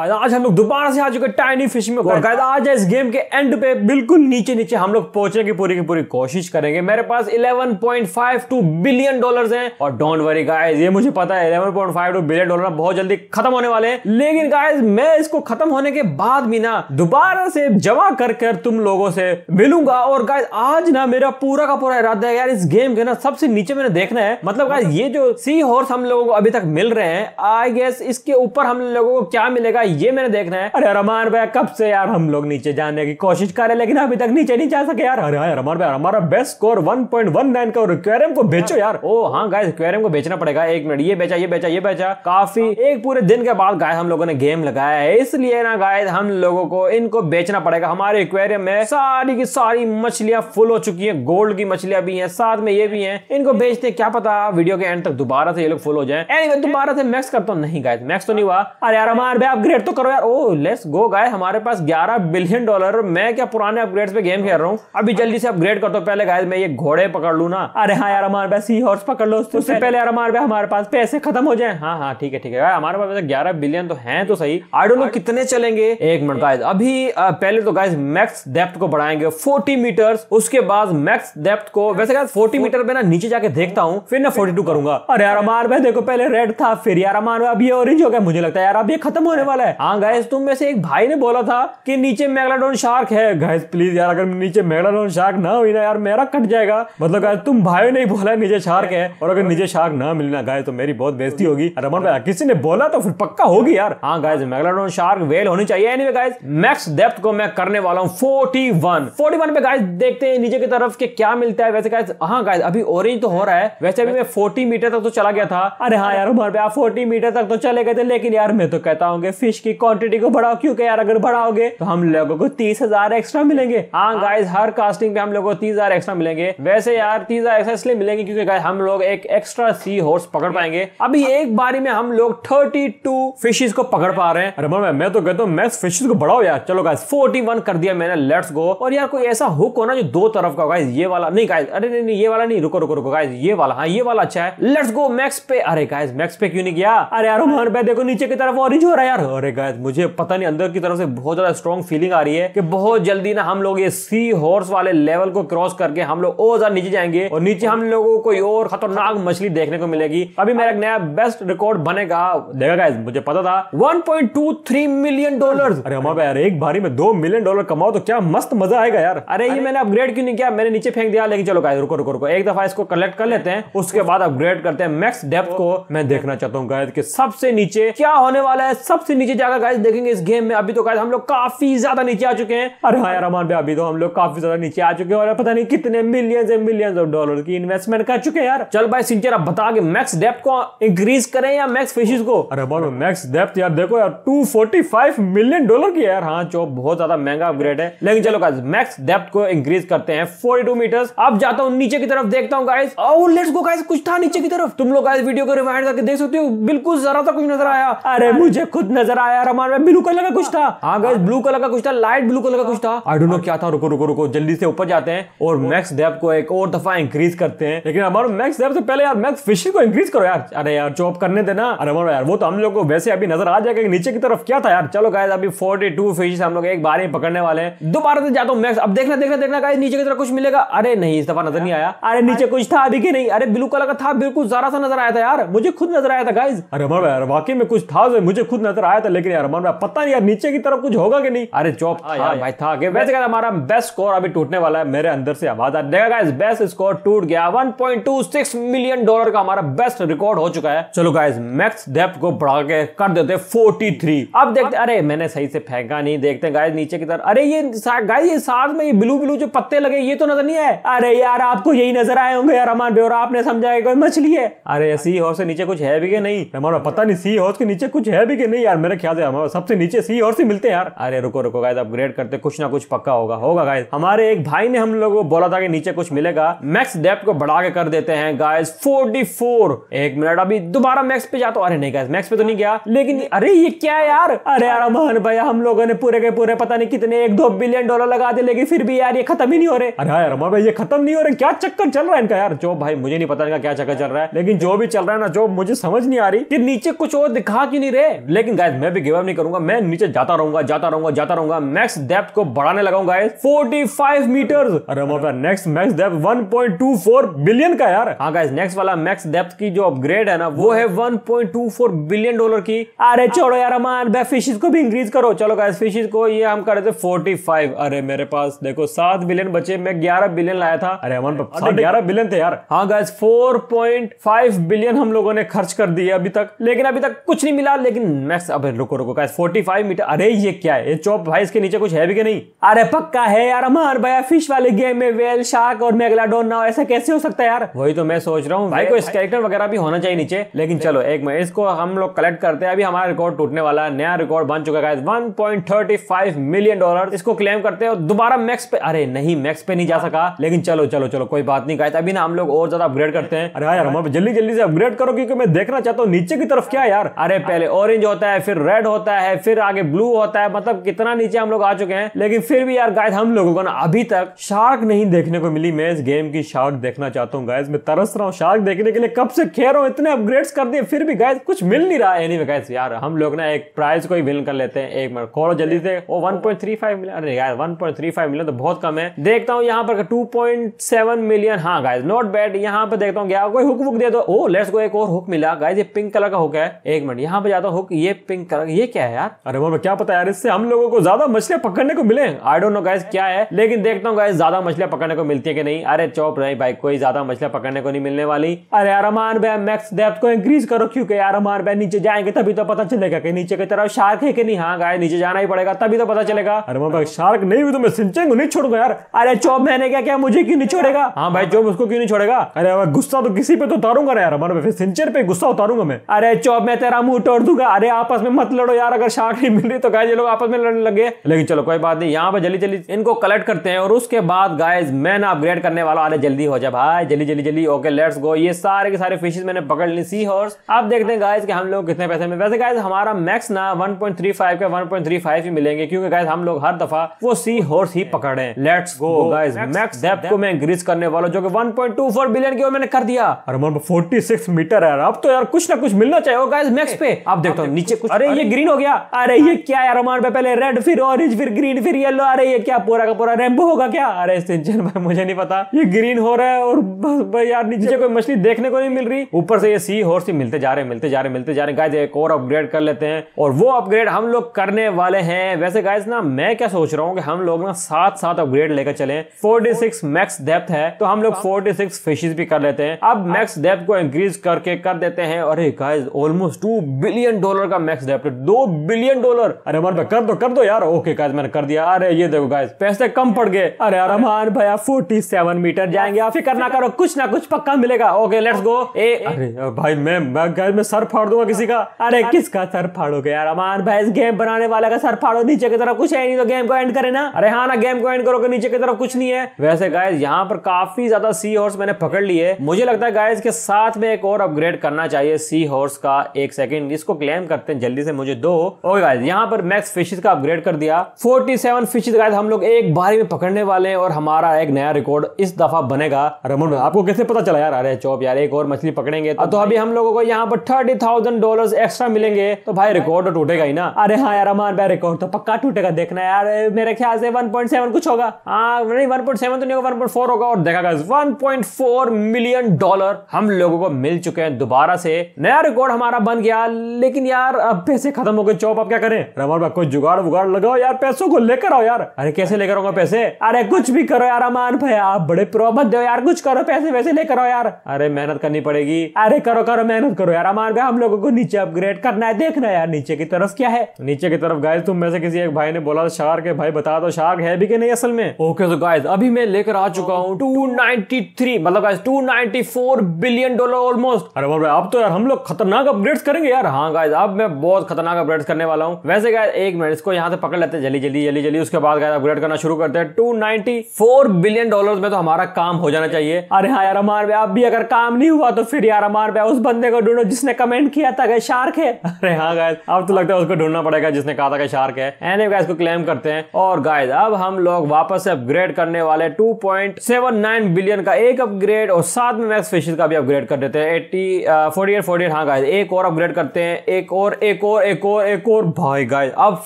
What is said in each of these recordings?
आज हम लोग दोबारा से आ चुके टाइनी फ़िश में। और गाइस, आज इस गेम के एंड पे बिल्कुल नीचे नीचे हम लोग पहुँचने की पूरी की पूरी कोशिश करेंगे। मेरे पास 11.52 बिलियन डॉलर्स हैं। और डोंट वरी गाइस ये मुझे पता है 11.52 बिलियन डॉलर बहुत जल्दी खत्म होने वाले हैं। लेकिन गाइस मैं इसको खत्म होने के बाद भी ना दोबारा से जमा कर कर तुम लोगों से मिलूँगा। और गाइस आज ना मेरा पूरा का पूरा इरादा है यार, इस गेम के ना सबसे नीचे मैंने देखना है। मतलब गाइस ये जो सी हॉर्स हम लोगों को अभी तक मिल रहे हैं आई गेस इसके ऊपर हम लोगों को क्या मिलेगा ये मैंने देखना है। अरे रमान भाई कब से यार हम लोग नीचे जाने की कोशिश कर रहे हैं लेकिन अभी तक नीचे नहीं जा सके यार। अरे यार रमान भाई हमारा बेस्ट स्कोर 1.19 का एक्वेरियम को बेचो यार। ओ हाँ गाइस एक्वेरियम को बेचना पड़ेगा। एक मिनट ये बेचा ये बेचा ये बेचा। काफ़ी एक पूरे दिन के बाद गाय हम लोगों ने गेम लगाया है। इसलिए ना गाय हम लोगों को इनको बेचना पड़ेगा। हमारे एक्वेरियम में सारी की सारी मछलियाँ फुल हो चुकी है। गोल्ड की मछलियाँ भी है साथ में ये भी है। इनको बेचते क्या पता वीडियो के एंड तक दोबारा से ये लोग फुल हो जाए। एनीवे दोबारा से मैक्स करता हूँ। नहीं गाय मैक्स तो नहीं हुआ। अरे यार हमारे अपग्रेड तो करो यार। ओ लेट्स गो गाय हमारे पास 11 बिलियन डॉलर मैं क्या पुराने अपग्रेड्स पे गेम खेल रहा हूँ? अभी जल्दी से अपग्रेड कर दो पहले गाय मैं ये घोड़े पकड़ लू ना। अरे हाँ यार हमारे पास सी हॉर्स पकड़ लो उससे पहले। यार हमारे हमारे पास पैसे खत्म हो जाए। हाँ हाँ ठीक है ठीक है। हमारे पास ग्यारह बिलियन तो है तो सही। आई डोंट नो कितने चलेंगे। एक मिनट गाइस अभी पहले तो गाइस मैक्स डेप्थ को बढ़ाएँगे। 40 मीटर उसके बाद मैक्स डेप्थ को वैसे गाइस 40 मीटर पे ना नीचे जाके देखता हूँ फिर ना 42 करूँगा। अरे यार हमारे देखो पहले रेड था फिर यार हमारे अब ये ऑरेंज हो गया। मुझे लगता है यार अब ये खत्म होने वाला है हाँ। गाइस तुम में से एक भाई ने बोला था कि नीचे मेगालोडोन शार्क है। गाइस प्लीज़ यार, अगर नीचे मेगालोडोन शार्क ना हुई ना यार, मेरा कट जाएगा। मतलब गाइस तुम भाई नहीं बोला नीचे शार्क है, और अगर नीचे शार्क ना मिलना गाइस तो मेरी बहुत बेइज्जती होगी। रमन भाई, किसी ने बोला तो फिर पक्का होगी यार। हाँ गाइस मेगालोडोन शार्क वेल होनी चाहिए। एनीवे गाइस मैक्स डेप्थ को मैं करने वाला हूँ। 41 41 पे गाइस देखते हैं नीचे की तरफ़ के क्या मिलता है। वैसे गाइस हाँ गाइस अभी ऑरेंज तो हो रहा है। वैसे अभी मैं 40 मीटर तक तो चला गया था। अरे हाँ यार उमर पे आप 40 मीटर तक तो चले गए थे, लेकिन यार, मैं तो कहता हूँ फ़िश की क्वांटिटी को बढ़ाओ क्योंकि यार अगर बढ़ाओगे तो हम लोगों को तीस हज़ार एक्स्ट्रा मिलेंगे। हाँ गाइस हर कास्टिंग पे हम लोगों को तीस हज़ार एक्स्ट्रा मिलेंगे। वैसे यार तीस हज़ार एक्स्ट्रा इसलिए मिलेंगे क्योंकि गाइस हम लोग एक एक्स्ट्रा सी हॉर्स पकड़ पाएँगे। अभी एक बारी में हम लोग थर्टी टू फिशेज को पकड़ पा रहे हैं। अरे मैं तो कहता हूँ मैक्स फिशेज को बढ़ाओ यार। चलो गाइस फोर्टी वन कर दिया मैंने लेट्स गो और यार कोई ऐसा हुक हो ना जो दो तरफ़ का गाइस ये वाला नहीं गाइस अरे नहीं, नहीं ये वाला नहीं रुको रुको रुको गाइस ये वाला हाँ ये वाला अच्छा है। लेट्स गो मैक्स पे अरे गाइस मैक्स पे क्यों नहीं किया? अरे यार हमारे पे देखो नीचे की तरफ़ ऑरेंज हो रहा है यार। अरे गाइस मुझे पता नहीं अंदर की तरफ़ से बहुत ज़्यादा स्ट्रॉन्ग फीलिंग आ रही है कि बहुत जल्दी ना हम लोग ये सी हॉर्स वाले लेवल को क्रॉस करके हम लोग और ज़्यादा नीचे जाएँगे और नीचे हम लोगों को कोई और खतरनाक मछली देखने को मिलेगी। अभी मेरा एक नया बेस्ट रिकॉर्ड बनेगा। देखा गाइस मुझे पता था। 1.23 मिलियन डॉलर अरे हमारे यार एक बारी में दो मिलियन डॉलर कमाओ तो क्या मस्त मज़ा आएगा यार। अरे ये मैंने अपग्रेड क्यों नहीं किया? मैंने नीचे फेंक दिया लेकिन चलो गाइस रुको रुको रुको। एक दफ़ा इसको कलेक्ट कर लेते हैं उसके बाद अपग्रेड करते हैं मैक्स डेप्थ को। मैं देखना चाहता हूँ गाइस कि सबसे नीचे क्या होने वाला है सबसे नीचे जाकर गाइस देखेंगे इस गेम में। अभी तो गाइस हम लोग काफ़ी ज़्यादा नीचे आ चुके हैं। अरे हाँ यार अमान भाई अभी तो हम लोग काफ़ी ज़्यादा नीचे आ चुके हैं और पता नहीं कितने millions and millions of dollar की इन्वेस्टमेंट कर चुके हैं यार। चल भाई सिंचर अब बता के मैक्स डेप्थ को इंक्रीज करें या मैक्स फिशेज को? अरे बोलो मैक्स डेप्थ यार देखो यार 245 मिलियन डॉलर की यार। हाँ जो बहुत ज़्यादा महँगा अपग्रेड है। लेकिन चलो गाइस मैक्स डेप्थ को इंक्रीज करते हैं। 42 मीटर्स अब जाता हूँ नीचे की तरफ़ देखता हूँ guys oh let's go guys कुछ था नीचे की तरफ़। तुम लोग गाइस वीडियो को रिवाइंड करके देख सकते हो। बिल्कुल जरा सा कुछ नज़र आया। अरे मुझे खुद नज़र आया रमान में। ब्लू कलर का कुछ था। हाँ गाइस ब्लू कलर का कुछ था लाइट ब्लू कलर का कुछ था। आई डोंट नो क्या था। रुको रुको रुको जल्दी से ऊपर जाते हैं और मैक्स डेप्थ को एक और दफ़ा इंक्रीज करते हैं। लेकिन हमारे मैक्स डेप्थ से पहले यार मैक्स फिशिंग को इंक्रीज करो यार। अरे यार चॉप करने देना अरे हमारा यार वो तो हम लोग को वैसे अभी नज़र आ जाएगा नीचे की तरफ़ क्या था यार। चलो गाइस अभी 42 फ़िश हम लोग एक बार ही पकड़ने वाले हैं। दोबारा से जाता हूँ मैक्स अब देखना देखना देखना गाइस नीचे की तरफ़ कुछ मिलेगा। अरे नहीं इस दफ़ा नज़र नहीं आया। अरे नीचे कुछ था अभी की नहीं। अरे ब्लू कलर का था बिल्कुल जरा सा नज़र आया था यार। मुझे खुद नज़र आया था गाइस अरे हमारा यार वाकई में कुछ था मुझे खुद नज़र आया था। लेकिन यार हमारा पता नहीं यार नीचे की तरफ़ कुछ होगा कि नहीं? अरे चॉप यार। भाई था कि वैसे हमारा बेस्ट स्कोर अभी टूटने वाला है मेरे अंदर से आवाज़ आ देखा गाइस बेस्ट स्कोर टूट गया। 1.26 मिलियन डॉलर का हमारा बेस्ट रिकॉर्ड हो चुका है। चलो गाइस मैक्स डेप्थ को बढ़ा के कर देते 43 अब देखते अरे मैंने सही से फेंका नहीं। देखते गाइस नीचे की तरफ़ अरे ये गाइस ये साथ में ये ब्लू ब्लू जो पत्ते लगे ये तो नज़र नहीं आए? अरे यार आपको यही नज़र आए होंगे यार अमान और आपने समझा कोई मछली है? अरे सी हॉर्स से नीचे कुछ है भी कि नहीं? हमारा पता नहीं सी हॉर्स के नीचे कुछ है भी कि नहीं? यार मेरे ख्याल से हमारा सबसे नीचे सी हॉर्स ही मिलते हैं यार। अरे रुको रुको गाइस अपग्रेड करते, कुछ ना कुछ पक्का होगा। होगा गाइस हमारे एक भाई ने हम लोगों को बोला था कि नीचे कुछ मिलेगा। मैक्स डेप्थ को बढ़ा के कर देते हैं गाइस 44 एक मिनट, अभी दोबारा मैक्स पे जाता अरे नहीं गाइस मैक्स पे तो नहीं गया। लेकिन, अरे ये क्या है यार? अरे यार, अमान भाई हम लोगों ने पूरे के पूरे पता नहीं कितने, एक दो बिलियन डॉलर लगा दिए, लेकिन फिर भी यार ये खत्म ही नहीं हो रहे। अरे यार, अमान भाई ये खत्म नहीं हो रहे। क्या चक्कर चल रहा है इनका यार? जो भाई, मुझे नहीं पता इनका क्या चक्कर चल रहा है। लेकिन जो भी चल रहा है ना, जो मुझे समझ नहीं आ रही कि नीचे कुछ और दिखा क्यों नहीं रहे। लेकिन गाइस मैं भी गिव अप नहीं करूँगा मैं नीचे जाता रहूँगा जाता रहूँगा जाता रहूँगा मैक्स डेप्थ को बढ़ाने लगाऊँगा फोर्टी फाइव मीटर अरे हमारा next max depth one point two four billion का यार। हाँ गाइस नेक्स्ट वाला मैक्स डेप्थ की जो अपग्रेड है ना वो है one point two four billion dollar की। अरे छोड़ो यार अमान फिशिस को भी इंक्रीज करो। चलो गाइस फिशिस को ये हम कर रहे थे फोर्टी फाइव अरे मेरे पास देखो सात बिलियन बचे मैं ग्यारह बिलियन लाया था। अरे अमन ग्यारह बिलियन थे यार। हाँ guys four point five billion हम लोगों ने खर्च कर दिए अभी तक। लेकिन अभी तक कुछ नहीं मिला लेकिन मैक्स अब रुको रुको गाइस फोर्टी फाइव मीटर अरे ये क्या है? ये चौप भाई इसके नीचे कुछ है भी कि नहीं? अरे पक्का है यार अमान भैया फ़िश वाले गेम में वेल शार्क और मेगलाडोन ना ऐसा कैसे हो सकता है यार? वही तो मैं सोच रहा हूँ। भाई को कैरेक्टर वगैरह भी होना चाहिए नीचे। लेकिन चलो एक मिनट इसको हम लोग कलेक्ट करते हैं। अभी हमारा रिकॉर्ड टूटने वाला है नया रिकॉर्ड बन चुका है one point thirty five million dollar इसको क्लेम करते हैं और दोबारा मैक्स पे अरे नहीं मैक्स पे नहीं जा सका। लेकिन चलो चलो चलो कोई बात नहीं गाइस अभी ना हम लोग और ज़्यादा अपग्रेड करते हैं। अरे यार हम जल्दी जल्दी से अपग्रेड करो क्योंकि मैं देखना चाहता हूँ नीचे की तरफ़ क्या यार? अरे पहले ऑरेंज होता है फिर रेड होता है, फिर आगे ब्लू होता है मतलब कितना नीचे हम लोग आ चुके हैं। लेकिन फिर भी यार गाइस हम लोगों को ना अभी तक शार्क नहीं देखने को मिली। मैं इस गेम की शार्क देखना चाहता हूँ गाइस मैं तरस रहा हूँ शार्क देखने के लिए। कब से खेल रहा हूँ, इतने अपग्रेड्स कर दिए, फिर भी गाइस कुछ मिल नहीं रहा। है गाइस यार, हम लोग ना एक प्राइज को ही विन कर लेते हैं। एक मिनट खोलो जल्दी से। वो 1.35 मिलियन अरे यार 1.35 मिलियन तो बहुत कम है। देखता हूँ यहाँ पर 2.7 मिलियन हाँ गाइस नॉट बैड यहाँ पर देखता हूँ, क्या कोई हुक वुक दे दो। ओ लेट्स गो एक और हुक मिला। गाइस ये पिंक कलर का हुक है। एक मिनट यहाँ पे जाता हूँ हुक ये पिंक कलर ये क्या है यार? अरे वो क्या पता यार इससे हम लोगों को ज़्यादा मछलियाँ पकड़ने को मिले आई डोंट नो गाइस क्या है? लेकिन देखता हूँ गाइस ज़्यादा मछलियाँ पकड़ने को मिलती है कि नहीं? अरे चौप नहीं भाई कोई ज़्यादा मछलियाँ पकड़ने को नहीं मिलने वाली। अरे यार अमान भाई मैक्स डेप्थ को इंक्रीज करो क्योंकि यार अमान भाई नीचे जाएँगे तभी तो पता चलेगा कि नीचे की तरफ़ शार्क है कि नहीं। हाँ गाय नीचे जाना ही पड़ेगा तभी तो पता चलेगा। अरे भाई शार्क नहीं हुई तो मैं सिंचेंगे नहीं छोड़ूँगा यार। अरे चौप मैंने क्या क्या? मुझे क्यों नहीं छोड़ेगा? हाँ भाई चौप उसको क्यों नहीं छोड़ेगा? अरे गुस्सा तो किसी पे तो उतारूँगा यार हमारे फिर सिंचर पे गुस्सा उतारूँगा मैं। अरे चौप मैं तेरा मुँह तोड़ दूँगा। अरे आपस में मत लड़ो यार अगर शार्क नहीं मिल रही तो गाय लोग आपस में लड़ने लगे लेकिन चलो कोई बात नहीं यहाँ पे जल्दी जल्दी इनको कलेक्ट करते हैं और उसके बाद गाइज़ मैं ना अपग्रेड करने वाला अरे जल्दी हो जाए भाई जल्दी जल्दी जल्दी ओके लेट्स गो ये सारे के सारे फिशेज मैंने पकड़ ली सी हॉर्स अब देखते हैं गाइज़ कि हम लोग कितने पैसे में वैसे गाइज़ हमारा मैक्स ना 1.35 के 1.35 ही मिलेंगे क्योंकि गाइज़ हम लोग हर दफ़ा वो सी हॉर्स ही पकड़ हैं। Let's go guys max depth को मैं इंक्रीज करने वाला जो कि 1.24 बिलियन की ओर मैंने कर दिया। अरे मोर 46 मीटर है अब तो यार कुछ ना कुछ मिलना चाहिए गाइज़ मैक्स पे। देखता हूँ नीचे कुछ अरे ये ग्रीन हो गया। अरे ये क्या यार हमारे पहले रेड फिर ऑरेंज फिर ग्रीन फिर येलो अरे ये क्या पूरा का पूरा रेम्बो होगा क्या? अरे सिंचन भाई मुझे नहीं पता। ये ग्रीन हो रहा है और बस भाई यार नीचे कोई मछली देखने को नहीं मिल रही। ऊपर से ये सी हॉर्स ही मिलते जा रहे हैं मिलते जा रहे मिलते जा रहे गाइस एक और अपग्रेड कर लेते हैं। और वो अपग्रेड हम लोग करने वाले हैं। वैसे गाइस ना मैं क्या सोच रहा हूँ कि हम लोग ना सात सात अपग्रेड लेकर चले। 46 मैक्स डेप्थ है तो हम लोग 46 फिशेस भी कर लेते हैं। अब मैक्स डेप्थ को इंक्रीज करके कर देते हैं। अरे guys almost two billion dollar का मैक्स डेप्थ दो बिलियन डॉलर। अरे मन कर दो कर दो यार। ओके गाइस मैंने कर दिया। अरे ये देखो गाइस पैसे कम पड़ गए। अरे यार अरमान भैया 47 मीटर जाएँगे। आप फ़िक्र ना करो कुछ ना कुछ पक्का मिलेगा। ओके लेट्स गो ए अरे भाई मैं मैं गाइस मैं सर फाड़ दूँगा किसी का। अरे किसका सर फाड़ोगे यार? अमान भाई इस गेम बनाने वाले का सर फाड़ो नीचे की तरफ़ कुछ है नहीं तो गेम को एंड करे ना। अरे हाँ ना गेम को एंड करोगे नीचे की तरफ़ कुछ नहीं है। वैसे गाइस यहाँ पर काफ़ी ज़्यादा सी हॉर्स मैंने पकड़ लिए मुझे लगता है गाइस के साथ में एक और अपग्रेड करना चाहिए सी हॉर्स का। एक सेकंड इसको क्लेम करते हैं जल्दी से मुझे दो। ओके गाइस यहाँ पर मैक्स फिशेस का अपग्रेड कर दिया। 47 फिशेस गाइस हम लोग एक बार में पकड़ने वाले हैं और हमारा एक नया रिकॉर्ड इस दफ़ा बनेगा। रमन आपको कैसे पता चला यार? अरे चौप यार, एक और मछली पकड़ेंगे। तो तो अभी हम लोगों को यहाँ पर थर्टी थाउज़ेंड डॉलर एक्स्ट्रा मिलेंगे। तो भाई रिकॉर्ड तो टूटेगा ही ना। अरे हाँ यार, अमान भाई रिकॉर्ड तो पक्का टूटेगा। देखना यार, मेरे ख्याल से 1.7 कुछ होगा। हाँ नहीं 1.7 तो नहीं होगा 1.4 होगा। और देखा 1.4 मिलियन डॉलर हम लोगों को मिल चुके हैं दोबारा से। नया रिकॉर्ड हमारा बन गया। लेकिन यार, अब पैसे खत्म हो गए, चौप, अब क्या करें? रमन भाई, कोई जुगाड़ वुगाड़ लगाओ यार, पैसों को लेकर आओ यार। अरे कैसे लेकर आऊँगा पैसे? अरे कुछ भी करो यार, अमान भाई, आप बड़े प्रो दो यार, कुछ करो, पैसे वैसे लेकर आओ यार। अरे मेहनत करनी पड़ेगी। अरे करो करो, मेहनत करो यार, अमान भाई, हम लोगों को नीचे अपग्रेड करना है, देखना यार, नीचे की तरफ़ क्या है? नीचे की तरफ़ गाइस तुम में से किसी एक भाई ने बोला शार्क है, भाई बता दो, शार्क है भी कि नहीं असल में? ओके तो गाइस अभी मैं लेकर आ चुका हूँ 293 मतलब गाइस 294 बिलियन डॉलर ऑलमोस्ट अरे भाई, अब तो यार हम लोग खतरनाक अपग्रेड करेंगे यार। हाँ गाइस अब मैं बहुत खतरनाक अपग्रेड्स करने वाला हूँ। वैसे गाइस एक मिनट इसको यहाँ से पकड़ लेते हैं जल्दी जल्दी जल्दी जल्दी। उसके बाद गाइस अपग्रेड करना शुरू करते हैं। 294 बिलियन डॉलर में तो हमारा काम हो जाना चाहिए। अरे हाँ यार, अमार भाई अब भी अगर काम नहीं हुआ तो फिर यार, अमार भाई उस बंदे को ढूंढो जिसने कमेंट किया था कि शार्क है। अरे हाँ गाइस अब तो लगता है उसको ढूंढना पड़ेगा जिसने कहा था शार्क है। एने गाइस को क्लेम करते हैं। और गाइस अब हम लोग वापस से अपग्रेड करने वाले 2.79 बिलियन का एक अपग्रेड और साथ में मैक्स फिशेस का भी अपग्रेड कर देते हैं। 80 48 48 हाँ गाइस एक और अपग्रेड करते हैं। एक और एक और और एक और एक और। भाई गाइस अब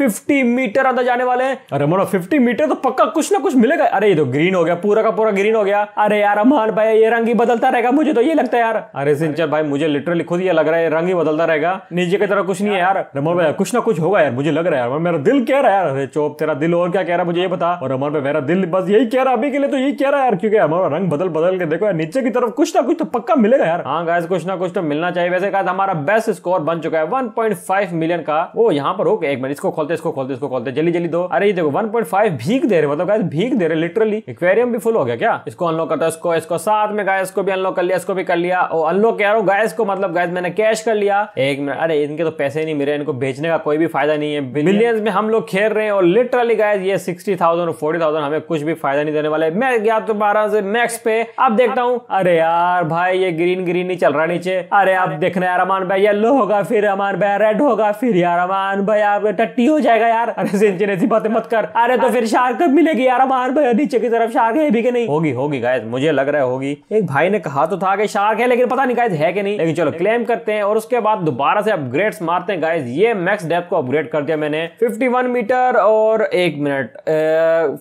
50 मीटर अंदर जाने वाले हैं। अरे मोनो 50 मीटर तो पक्का कुछ ना कुछ मिलेगा। अरे ये तो ग्रीन हो गया, पूरा का पूरा ग्रीन हो गया। अरे यार, अमान भाई, ये रंग ही बदलता रहेगा, मुझे तो ये लगता है यार। अरे सिंचर भाई, मुझे लिटरली खुद ये लग रहा है रंग ही बदलता रहेगा। नीचे की तरह कुछ नहीं है यार। रमन भाई, कुछ ना कुछ होगा यार, मुझे लग रहा है यार। मेरा दिल कह रहा है यार। चोप, तेरा दिल और क्या कह रहा है, मुझे ये बता। और रमन भाई, मेरा दिल बस यही कह रहा है, अभी के लिए तो यही कह रहा है यार, क्योंकि हमारा रंग बदल बदल के देखो यार, नीचे की तरफ़ कुछ ना कुछ तो पक्का मिलेगा यार। हाँ गाइस कुछ ना कुछ तो मिलना चाहिए। वैसे कहा हमारा बेस्ट स्कोर बन चुका है 1.5 मिलियन का वो यहाँ पर हो एक मिनट इसको खोलते इसको खोलते इसको खोलते जल्दी जल्दी दो। अरे ये देखो 1.5 भीख दे रहे मतलब गाइस भीख दे रहे लिटरली एक्वेरियम भी फुल हो गया क्या? इसको अनलॉक करता इसको इसको साथ में गाइस को भी अनलॉक कर लिया इसको भी कर लिया। और अनलॉक कह रहा हूँ गाइस को मतलब गाइस मैंने कैश कर लिया। एक मिनट अरे इनके तो पैसे नहीं मिले इनको बेचने का कोई भी फ़ायदा नहीं है। बिलियंस में हम लोग खेल रहे हैं और लिटरली गाइस ये सिक्सटी थाउज़ेंड और फोर्टी थाउज़ेंड हमें कुछ भी फ़ायदा नहीं देने वाले। मैं गया दोबारा से मैक्स पे। अब देखता हूँ। अरे यार भाई ये ग्रीन ग्रीन नहीं चल रहा नीचे। अरे अब देखना यार अमान भाई येलो होगा फिर अमान भाई रेड होगा। फिर यार अमान भाई, आप टट्टी हो जाएगा यार। अरे सिंचन, ऐसी बातें मत कर। अरे तो फिर शार्क कब मिलेगी यार अमान भाई? नीचे की तरफ़ शार्क है भी कि नहीं? होगी होगी गाइस मुझे लग रहा है होगी। एक भाई ने कहा तो था कि शार्क है, लेकिन पता नहीं गाइस है कि नहीं। लेकिन चलो क्लेम करते हैं, और उसके बाद दोबारा से अपग्रेड्स मारते हैं गाइस ये मैक्स डेप्थ को अपग्रेड कर दिया मैंने। 51 मीटर और एक minute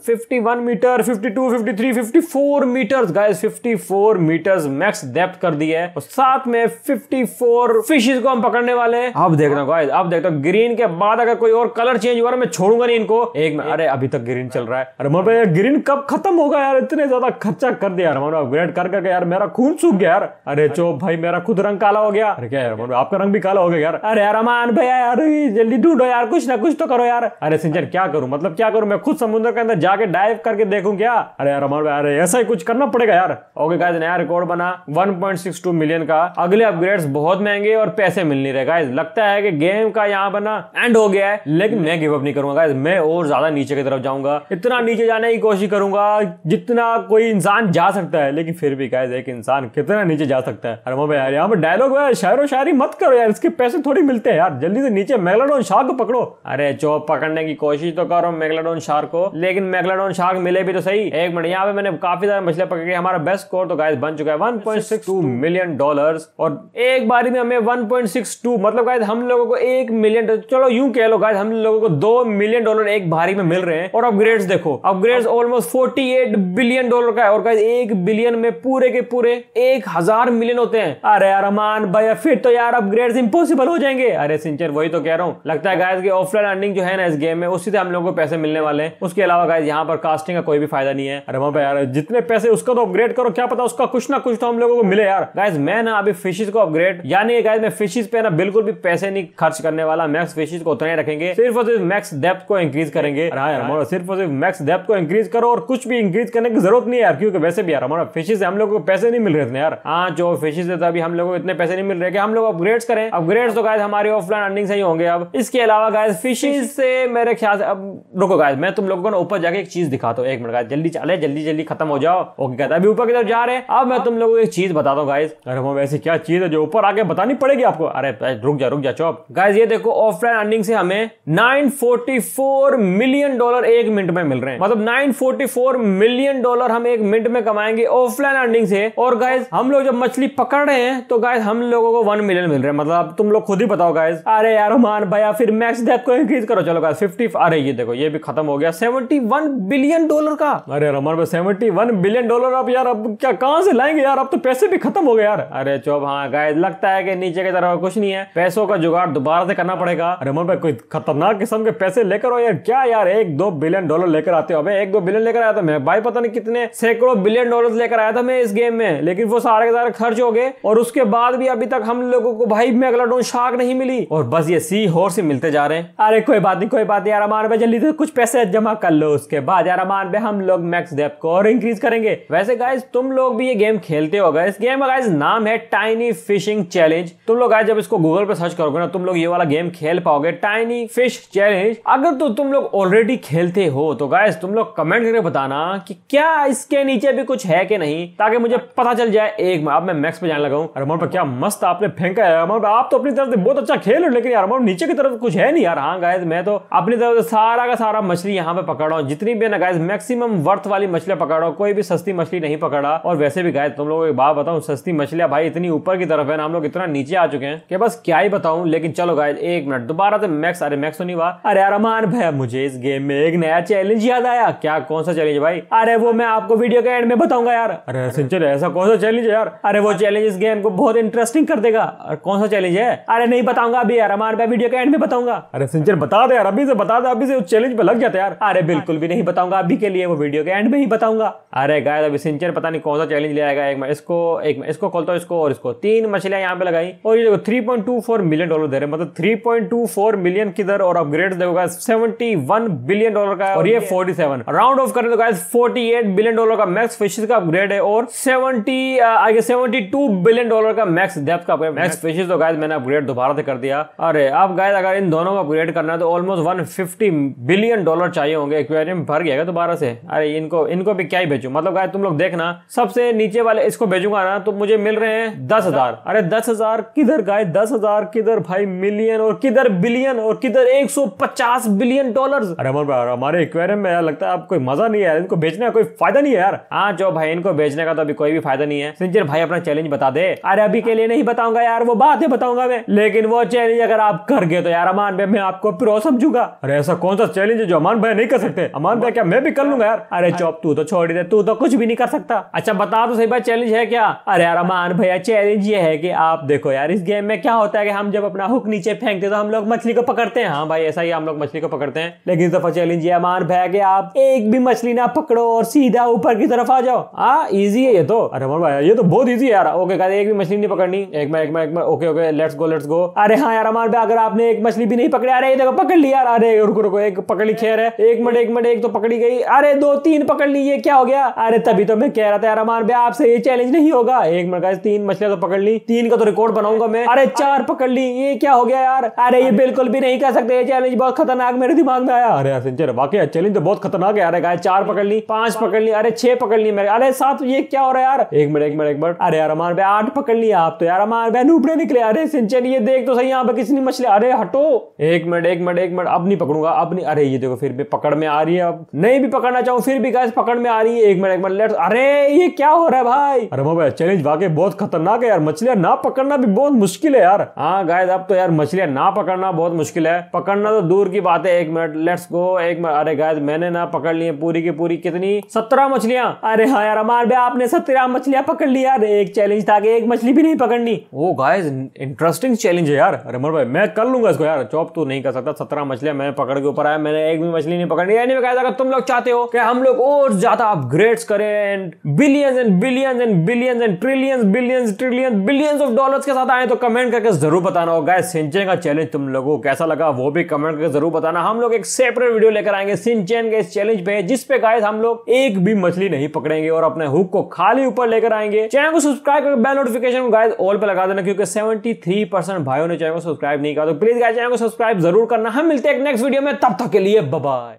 fifty one meter 52 53 54 meters guys 54 meters max depth कर दी है। और साथ में 54 फिशेस को हम पकड़ने वाले हैं। अब देखना गाइस अब देखता ग्रीन के बाद अगर कोई और कलर चेंज हुआ मैं छोड़ूँगा नहीं इनको। एक अरे अभी तक ग्रीन चल रहा है। अरे भाई ग्रीन कब खत्म होगा यार? इतने ज़्यादा खर्चा कर दिया यार अपग्रेड कर करके यार मेरा खून सूख गया यार। अरे चोप भाई मेरा खुद रंग काला हो गया। अरे क्या यार आपका रंग भी काला हो गया यार। अरे यार अमान भैया यार जल्दी ढूंढो यार कुछ ना कुछ तो करो यार। अरे सिंचन क्या करूँ? मतलब क्या करूँ? मैं खुद समुद्र के अंदर जाके डाइव करके देखूँ क्या? अरे यार अमान भाई अरे ऐसा ही कुछ करना पड़ेगा यार। ओके गाइस नया रिकॉर्ड बना। 1.62 मिलियन का। अगले अपग्रेड्स बहुत महँगे और पैसे मिल नहीं रहे। गाइस लगता है कि गेम का यहाँ बना एंड हो गया है। लेकिन मैं गिव अप नहीं करूँगा मैं और ज़्यादा नीचे की तरफ़ जाऊँगा। इतना नीचे जाने की कोशिश करूँगा, जितना कोई इंसान जा सकता है। लेकिन फिर भी गाइस एक इंसान कितना नीचे जा सकता है? अरे भाई, यार, यहाँ पर डायलॉग है शायरो शायरी मत करो यार, इसके पैसे थोड़ी मिलते हैं यार। जल्दी से नीचे मेगलाडोन शार्क को पकड़ो। अरे, चौप, पकड़ने की कोशिश तो करो मेगलाडोन शार्क को। लेकिन मेगलाडोन शार्क मिले भी तो सही। एक मिनट, यहाँ पे मैंने काफ़ी सारे मछलियाँ पकड़ी हमारा बेस्ट स्कोर तो गाइस बन चुका है 1.62 मिलियन डॉलर्स और एक बारी में हमें 1.62 मतलब गाइस हम लोगों को एक मिलियन चलो यूँ कह लो गाइस हम लोगों को दो मिलियन डॉलर एक भारी में मिल रहे हैं। और अपग्रेड्स देखो। अपग्रेड्स ऑलमोस्ट 48 बिलियन डॉलर का है। और गाइस एक बिलियन में पूरे के पूरे एक हज़ार मिलियन होते हैं। अरे यार, अमान भाई फिर तो यार अपग्रेड्स इंपॉसिबल हो जाएँगे। अरे सिंचर, वही तो कह रहा हूँ। लगता है गाइस की ऑफलाइन अर्निंग जो है ना इस गेम में, उसी से हम लोगों को पैसे मिलने वाले हैं। उसके अलावा गाइस यहाँ पर कास्टिंग का कोई भी फ़ायदा नहीं है। अरे वहाँ यार, जितने पैसे उसका तो अपग्रेड करो, क्या पता उसका कुछ ना कुछ तो हम लोगों को मिले यार। गाइस मैं ना अभी फिशेज को अपग्रेड यानी गाइस मैं फिशेज पे ना बिल्कुल भी पैसे नहीं खर्च करने वाला मैक्स फिशेज को उतना ही रखेंगे। सिर्फ़ और सिर्फ़ मैक्स डेप्थ को इंक्रीज करेंगे। हाँ। हमारा सिर्फ़ और सिर्फ़ मैक्स डेप्थ को इंक्रीज करो और कुछ भी इंक्रीज करने की ज़रूरत नहीं है यार क्योंकि वैसे भी यार हमारा फिशेज हम लोग को पैसे नहीं मिल रहे थे यार। हाँ जो फिशेज देता अभी हम लोग को इतने पैसे नहीं मिल रहे कि हम लोग अपग्रेड करें। अपग्रेड तो गाइस हमारी ऑफलाइन अर्निंग से ही होंगे अब। इसके अलावा गाइस फिशेज से मेरे ख्याल से अब रुको गाइस मैं तुम लोगों को ना ऊपर जाके एक चीज़ दिखाता हूँ। एक मिनट गाइस जल्दी चले जल्दी जल्दी खत्म हो जाओ। ओके कहता अभी ऊपर की तरफ़ जा रहे हैं। अब मैं तुम लोगों को एक चीज़ बताता हूँ गाइस अरे वो वैसे क्या चीज़ है जो ऊपर आके बतानी पड़ेगी आपको? अरे रुक जा रुक जा चौप। गाइस ये देखो ऑफलाइन अर्निंग से हमें 944 मिलियन डॉलर एक मिनट में मिल रहे हैं। मतलब 944 मिलियन डॉलर हम एक मिनट में कमाएँगे ऑफलाइन अर्निंग से। और गाइस हम लोग जब मछली पकड़ रहे हैं तो गाइस हम लोगों को वन मिलियन मिल रहे हैं। मतलब तुम लोग खुद ही बताओ गाइस अरे यार मान भैया, फिर मैक्स डेप्थ को इंक्रीज करो। चलो गाइस 50 अरे ये देखो, ये भी खत्म हो गया। 71 बिलियन डॉलर का। अरे रमान भाई 71 बिलियन डॉलर अब यार, अब क्या, कहाँ से लाएँगे यार? अब तो पैसे भी खत्म हो गए यार। अरे चौब हाँ गाइस लगता है कि नीचे की तरफ़ कुछ नहीं है। पैसों का जुगाड़ दोबारा से करना पड़ेगा। रमान भाई, कोई खतरनाक किस्म के पैसे लेकर हो यार। क्या यार, एक दो बिलियन डॉलर लेकर आते हो? एक दो बिलियन लेकर आया था मैं। भाई, पता नहीं कितने सैकड़ों बिलियन डॉलर लेकर आया था मैं इस गेम में। लेकिन वो सारे के सारे खर्च हो गए। और उसके बाद भी अभी तक हम लोगों को भाई मेगलाडोन शार्क नहीं मिली। और बस ये सी हॉर्स मिलते जा रहे हैं। अरे, कोई बात नहीं, कोई बात नहीं यार, अमान भाई, जल्दी से कुछ पैसे जमा कर लो उसके बाद। यार, अमान भाई, हम लोग मैक्स डेप को और इंक्रीज करेंगे। वैसे गाइस तुम लोग भी ये गेम खेलते हो इस गेम का गाइस नाम है टाइनी फिशिंग चैलेंज तुम लोग गाइस जब इसको गूगल पे सर्च करोगे ना, तुम लोग ये वाला गेम खेल पाओगे। टाइनी फ़िश चैलेंज अगर तो तुम लोग ऑलरेडी खेलते हो तो गाइस तुम लोग कमेंट करके बताना कि क्या इसके नीचे भी कुछ है कि नहीं, ताकि मुझे पता चल जाए। एक अब मैं मैक्स पे जाने लगा हूँ। अरमान पर क्या मस्त आपने फेंका है। अरमान आप तो अपनी तरफ़ से बहुत अच्छा खेल हो, लेकिन यार नीचे की तरफ़ कुछ है नहीं यार। हाँ गाइस मैं तो अपनी तरफ़ से सारा का सारा मछली यहाँ पे पकड़ रहा हूँ। जितनी भी ना गाइस मैक्सिमम वर्थ वाली मछलियाँ पकड़ रहा हूँ। कोई भी सस्ती मछली नहीं पकड़ा। और वैसे भी गाइस तुम लोगों एक बात बताऊँ, सस्ती मछलियाँ भाई इतनी ऊपर की तरफ़ है ना, हम लोग इतना नीचे आ चुके हैं कि बस क्या ही बताऊँ। लेकिन चलो गाइस, एक मिनट, दोबारा से मैक्स, अरे मैक्स तो नहीं हुआ। अरे अरमान भैया, मुझे इस गेम में एक नया चैलेंज याद आया। क्या, कौन सा चैलेंज भाई? अरे वो मैं आपको वीडियो के एंड में बताऊँगा यार। अरे सिंचर ऐसा कौन सा चैलेंज है यार? अरे वो चैलेंज इस गेम को बहुत इंटरेस्टिंग कर देगा। और कौन सा चैलेंज है? अरे नहीं बताऊँगा अभी यार अरमान भाई वीडियो के एंड में बताऊँगा। अरे सिंचर बता दे यार, अभी से बता दे, अभी से उस चैलेंज पे लग जाते यार। अरे बिल्कुल भी नहीं बताऊँगा, अभी के लिए वो वीडियो के एंड में ही बताऊँगा। अरे गाय अभी सिंचर पता नहीं कौन सा चैलेंज ले आएगा। एक मैं इसको, एक मैं इसको खोलता हूँ, इसको और इसको। तीन मछलियाँ यहाँ पे लगाई। और ये देखो थ्री मिलियन डॉलर दे रहे मतलब three point two four million और अपग्रेड देखो सेवेंटी वन बिलियन डॉलर का और ये फोर्टी सेवन राउंड ऑफ़ करें तो guys forty eight billion dollar का मैक्स फिशेज का अपग्रेड है और सेवेंटी आगे सेवेंटी टू बिलियन डॉलर का मैक्स डेप्थ का मैक्स फिशेज तो गाइस मैंने अपग्रेड दोबारा से कर दिया। अरे अब गाइस अगर इन दोनों को अपग्रेड करना है तो almost one fifty billion dollar चाहिए होंगे। एक्वेरियम भर गया दोबारा से? अरे इनको इनको भी क्या ही बेचू? मतलब गाइस तुम लोग देखना सबसे नीचे वाले इसको भेजूँगा ना तो मुझे मिल रहे हैं दस हज़ार। अरे दस हज़ार किधर गाय दस हज़ार किधर भाई? मिलियन और किधर बिलियन और किधर एक सौ पचास बिलियन डॉलर अरे हमारे एक्वेरियम में यार लगता है आप कोई मज़ा नहीं है इनको बेचने का कोई फ़ायदा नहीं है यार। हाँ जो भाई इनको बेचने का तो अभी कोई भी फ़ायदा नहीं है। सिंचर भाई अपना चैलेंज बता दे। अरे अभी के लिए नहीं बताऊँगा यार वो बात है बताऊँगा मैं। लेकिन वो चैलेंज अगर आप कर गए तो यार अमान भाई मैं आपको प्रो समझूँगा। अरे ऐसा कौन सा चैलेंज है जो अमान भाई नहीं कर सकते? अमान भाई क्या मैं भी कर लूँगा यार? अरे चौप तू तो छोड़ दे तू तो कुछ भी नहीं कर सकता। अच्छा बता तो सही बात चैलेंज है क्या? अरे यार अमान भैया चैलेंज ये है कि आप देखो यार इस गेम में क्या होता है कि हम जब अपना हुक नीचे फेंकते तो हम लोग मछली को पकड़ते हैं। हाँ भाई, ऐसा ही हम लोग मछली को पकड़ते हैं। लेकिन दफ़ा चैलेंज ये अमान भैया कि आप एक भी मछली ना पकड़ो और सीधा ऊपर की तरफ़ आ जाओ। हाँ इजी है ये तो। अरे अमर भाई, ये तो बहुत इजी है यार। ओके कहते एक भी मछली नहीं पकड़नी। एक मिनट एक मिनट एक minute. Okay okay let's go let's go अरे हाँ यार अमान भाई, अगर आपने एक मछली भी नहीं पकड़ी, अरे देखो, पकड़ लिया यार। अरे रुको रुको, एक पकड़ ली, खेर है। एक मिनट एक मिनट, एक तो पकड़ी गई। अरे दो, तीन पकड़ ली, ये क्या हो गया? अरे तभी तो मैं कह रहा था यार अमान भाई, आपसे ये चैलेंज नहीं होगा। एक मिनट तीन मछलियाँ तो पकड़ ली। तीन का तो रिकॉर्ड बनाऊँगा मैं। अरे चार पकड़ ली, ये क्या हो गया यार। अरे ये बिल्कुल भी नहीं कर सकते ये चैलेंज बहुत खतरनाक मेरे दिमाग में आया। अरे सिंचर वाकई चैलेंज तो बहुत खतरनाक है अरे गाय चार पकड़ ली पाँच पकड़ ली अरे छह पकड़ ली मेरे अरे सात ये क्या हो रहा है यार? एक मिनट एक मिनट एक मिनट। अरे यार अमान भाई आठ पकड़ लिया आप तो यार अमान भाई नूबड़े निकले अरे सिंचर ये देख तो सही यहाँ पे किसी ने मछली अरे हटो। एक मिनट एक मिनट एक मिनट अब नहीं पकड़ूँगा अब नहीं अरे ये देखो फिर भी पकड़ में आ रही है अब। नहीं भी पकड़ना चाहूँ फिर भी गाय पकड़ में आ रही है एक मिनट एक मिनट लेट्स अरे ये क्या हो रहा है भाई? अरे भाई चैलेंज वाकई बहुत खतरनाक है यार मछलियाँ ना पकड़ना भी बहुत मुश्किल है यार। हाँ गाय अब तो यार मछलियाँ ना पकड़ना बहुत मुश्किल है। पकड़ना तो दूर की बात है। एक मिनट लेट्स गो एक मिनट, अरे गाय मैंने ना पकड़ ली पूरी की पूरी। कितनी? सत्रह मछलियाँ। अरे हाँ यार, अमार भाई आपने सत्रह मछलियाँ पकड़ ली यार। एक चैलेंज था कि एक मछली भी नहीं पकड़नी। ओ गाइस इंटरेस्टिंग चैलेंज है यार। अमर भाई, मैं कर लूँगा इसको यार। चॉप तो नहीं कर सकता। सत्रह मछलियाँ मैंने पकड़ के ऊपर आया। मैंने एक भी मछली नहीं पकड़नी। यानी मैं अगर तुम लोग चाहते हो कि हम लोग और ज़्यादा अपग्रेड्स करें and billions and billions and billions and trillions billions trillions billions of dollars के साथ आए तो कमेंट करके ज़रूर बताना। होगा गाइस सिंचन का चैलेंज तुम लोगों को कैसा लगा, वो भी कमेंट करके ज़रूर बताना। हम लोग एक सेपरेट वीडियो लेकर आएँगे सिंचन के इस चैलेंज पे जिस पे गाइस हम लोग एक भी मछली नहीं पकड़ेंगे और अपने हुक को खाली ऊपर लेकर आएँगे। चैनल को सब्सक्राइब करके बेल नोटिफिकेशन को गाइस ऑल पे लगा देना, क्योंकि 73 परसेंट भाइयों ने चैनल को सब्सक्राइब नहीं किया तो प्लीज़ गाइस चैनल को सब्सक्राइब ज़रूर करना। हम मिलते हैं नेक्स्ट वीडियो में, तब तक के लिए बाय